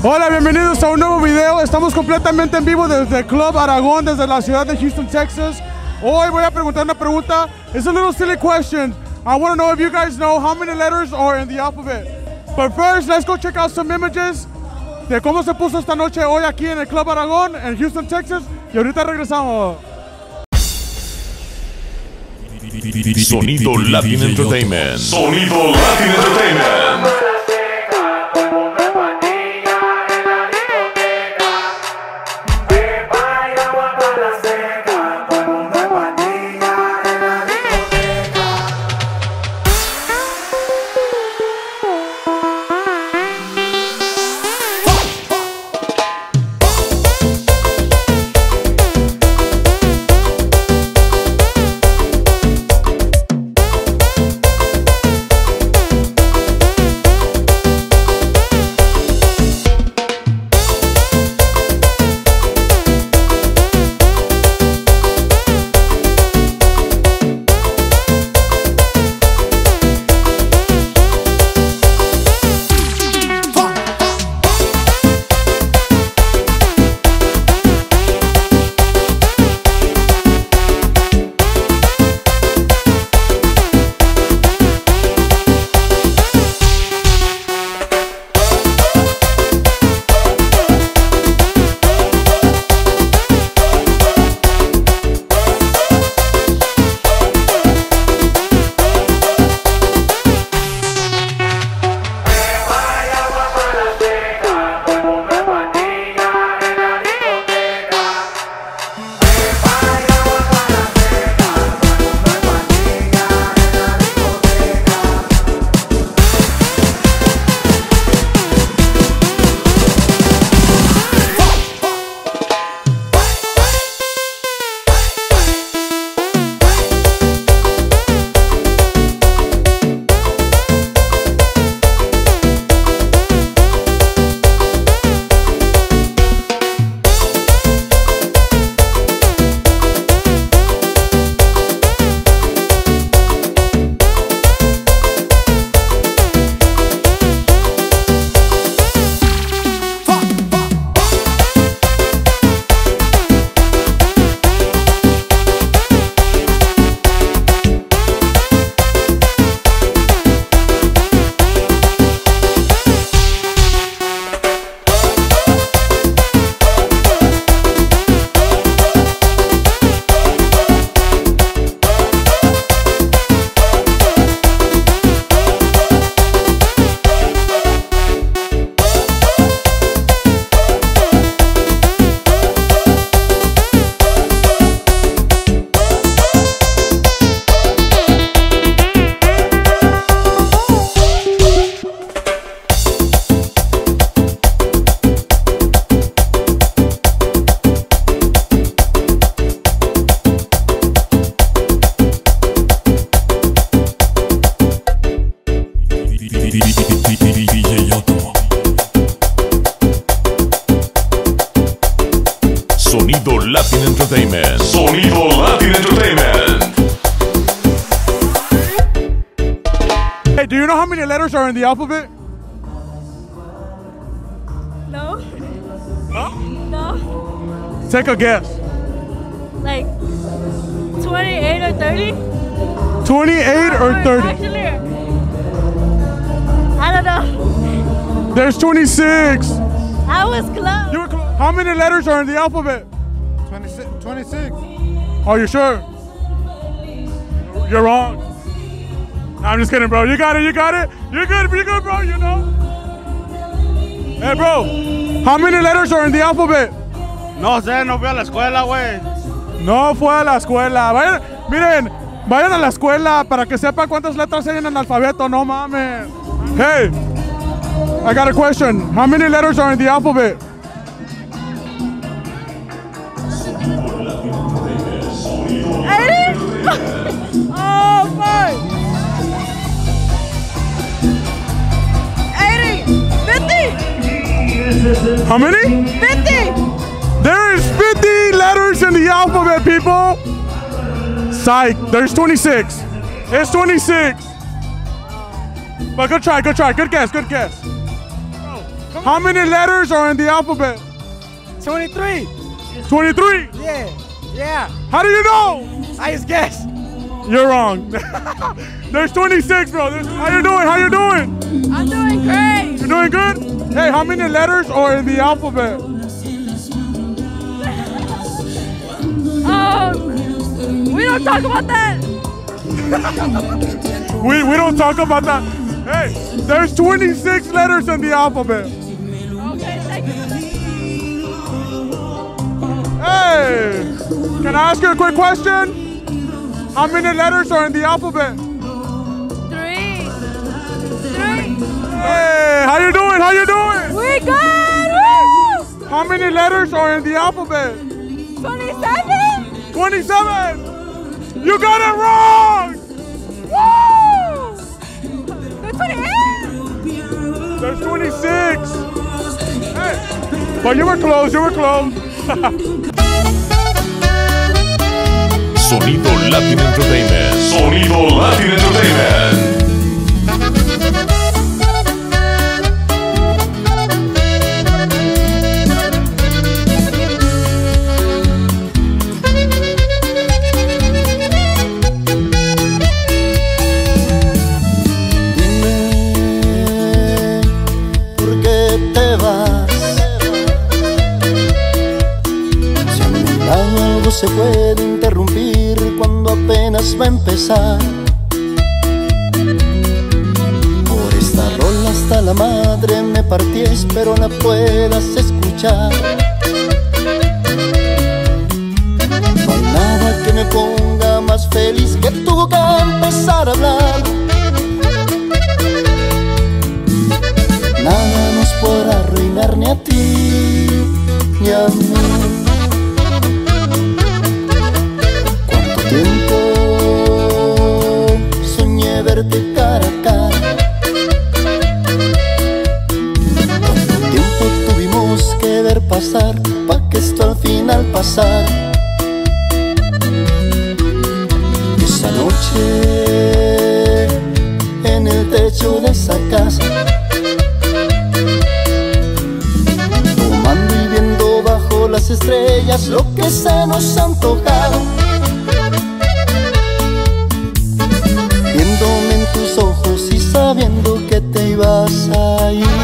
Hola, bienvenidos a un nuevo video. Estamos completamente en vivo desde Club Aragón, desde la ciudad de Houston, Texas. Hoy voy a preguntar una pregunta. It's a little silly question. I want to know if you guys know how many letters are in the alphabet. But first, let's go check out some images de cómo se puso esta noche hoy aquí en el Club Aragón, en Houston, Texas. Y ahorita regresamos. Sonido Latin Entertainment. Sonido Latin Entertainment. Sonido Latin Entertainment. Sonido Latin Entertainment. Hey, do you know how many letters are in the alphabet? No. Huh? No. Take a guess. Like 28 or 30? 28 or 30? Actually, I don't know. There's 26. I was close. You were clo- how many letters are in the alphabet? 26. 26. Are you sure? You're wrong. I'm just kidding, bro. You got it. You got it. You're good. You're good, bro. You know. Hey, bro. How many letters are in the alphabet? No sé, no fui a la escuela, güey. No fue a la escuela. Vayan, miren, vayan a la escuela para que sepan cuántas letras hay en el alfabeto. No mames. Hey, I got a question. How many letters are in the alphabet? Eighty? oh, fuck. 80. 50. How many? 50. There is 50 letters in the alphabet, people. Psych. There's 26. It's 26. But good try, good try, good guess, good guess. How many letters are in the alphabet? 23. 23. Yeah. Yeah. How do you know? I just guess. You're wrong. There's 26, bro. There's, how you doing? How you doing? I'm doing great. You're doing good? Hey, how many letters are in the alphabet? Um, we don't talk about that. We, we don't talk about that. Hey, there's 26 letters in the alphabet. Okay, thank you. Hey, can I ask you a quick question? How many letters are in the alphabet? Three. Three. Hey, how you doing? How you doing? We good. Woo! How many letters are in the alphabet? 27. 27. You got it wrong. There's 26. Hey, but you were close. You were close. Sonido Latin Entertainment. Sonido Latin Entertainment. Se puede interrumpir cuando apenas va a empezar. Por esta rola hasta la madre me partí, espero la puedas escuchar. No hay nada que me ponga más feliz que tú que empezar a hablar. Nada nos podrá arruinar ni a ti ni a mí. Al pasara. Esa noche en el techo de esa casa. Tomando y viendo bajo las estrellas lo que se nos ha antojado. Viéndome en tus ojos y sabiendo que te ibas a ir.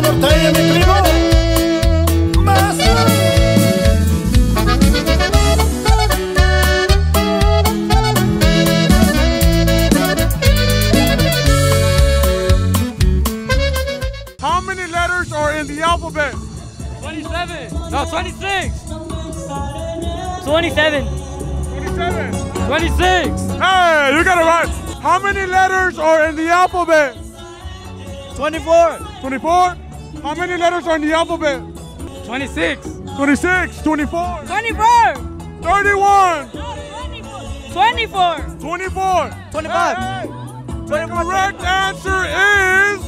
Pura norteña, mi primo. Más. How many letters are in the alphabet? 27. No, 26. 27. 27. 26. Hey, you got it right. How many letters are in the alphabet? 24. 24. How many letters are in the alphabet? 26. 26, 24, 24. 31, 24. 24. 25. Hey, hey. The correct answer is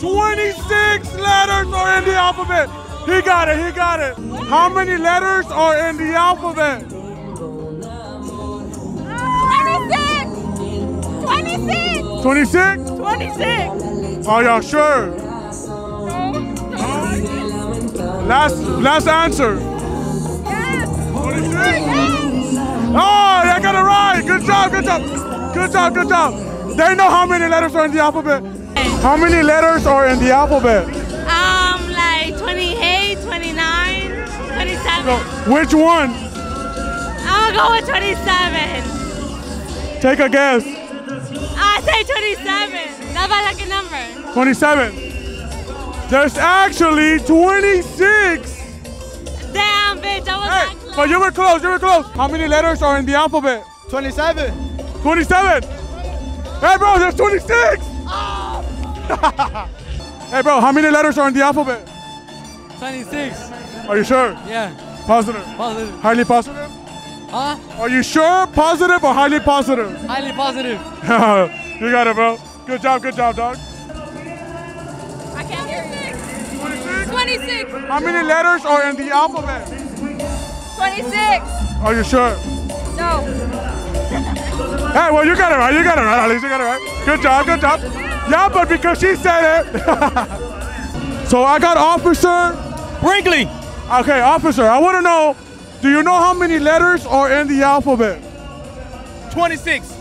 26 letters are in the alphabet. He got it, he got it. How many letters are in the alphabet? 26. 26. 26? 26. Are y'all sure? Last last answer. Yes. 26? Yes. Oh, I got it right. Good job, good job. Good job, good job. They know how many letters are in the alphabet. How many letters are in the alphabet? Um, like 28, 29, 27. So, which one? Gonna go with 27. Take a guess. I say 27. That's my lucky number. 27. There's actually 26. Damn, bitch, I was Hey, that but you were close, you were close. How many letters are in the alphabet? 27. 27. Hey, bro, there's 26. hey, bro, how many letters are in the alphabet? 26. Are you sure? Yeah. Positive. Positive. Highly positive? Huh? Are you sure? Positive or highly positive? Highly positive. you got it, bro. Good job, good job, dog. I can't hear you. 26. How many letters are in the alphabet? 26. Are you sure? No. Hey, well, you got it right. You got it right. At least you got it right. Good job, good job. Yeah, but because she said it. so I got officer. Brinkley. Okay, officer, I want to know do you know how many letters are in the alphabet? 26.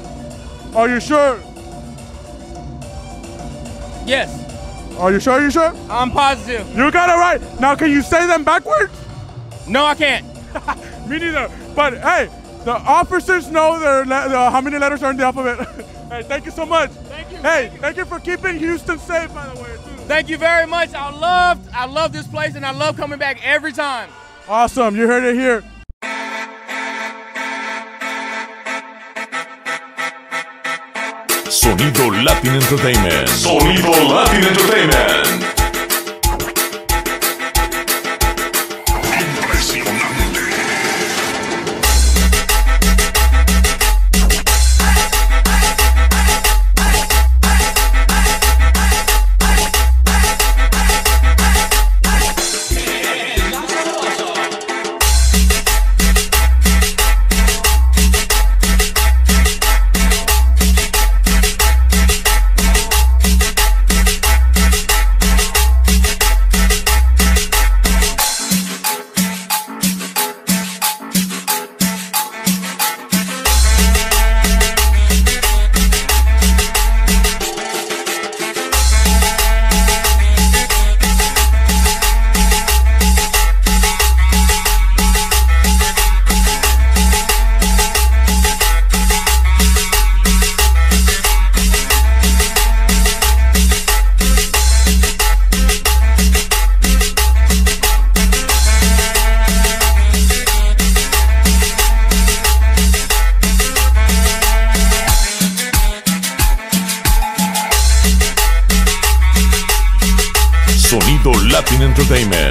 Are you sure? Yes. Are you sure? Are you sure? I'm positive. You got it right. Now, can you say them backwards? No, I can't. Me neither. But hey, the officers know their uh, how many letters are in the alphabet. hey, thank you so much. Thank you. Hey, thank you for keeping Houston safe, by the way, too. Thank you very much. I love, I love this place, and I love coming back every time. Awesome. You heard it here. Sonido Latin Entertainment. Sonido Latin Entertainment.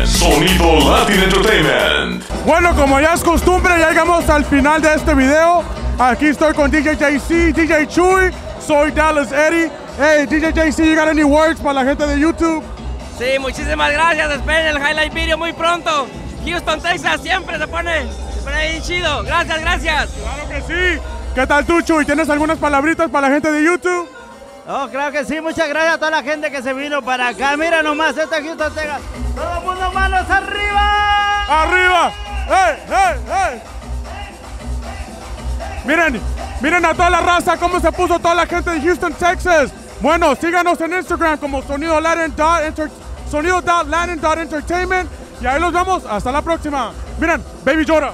Sonido Latin Entertainment. Bueno, como ya es costumbre, ya llegamos al final de este video. Aquí estoy con DJ JC, DJ Chuy, soy Dallas Eddie. Hey, DJ JC, you got any words para la gente de YouTube? Sí, muchísimas gracias. Esperen el highlight video muy pronto. Houston, Texas, siempre se pone, se pone bien chido. Gracias, gracias. Claro que sí. ¿Qué tal tú, Chuy? ¿Tienes algunas palabritas para la gente de YouTube? Oh, claro que sí, muchas gracias a toda la gente que se vino para acá. Mira nomás, esta Houston Texas. Todo el mundo manos arriba. ¡Arriba! ¡Hey, hey, hey! Miren, miren a toda la raza, cómo se puso toda la gente de Houston, Texas. Bueno, síganos en Instagram como Sonido. Y ahí los vemos. Hasta la próxima. Miren, Baby Yoda.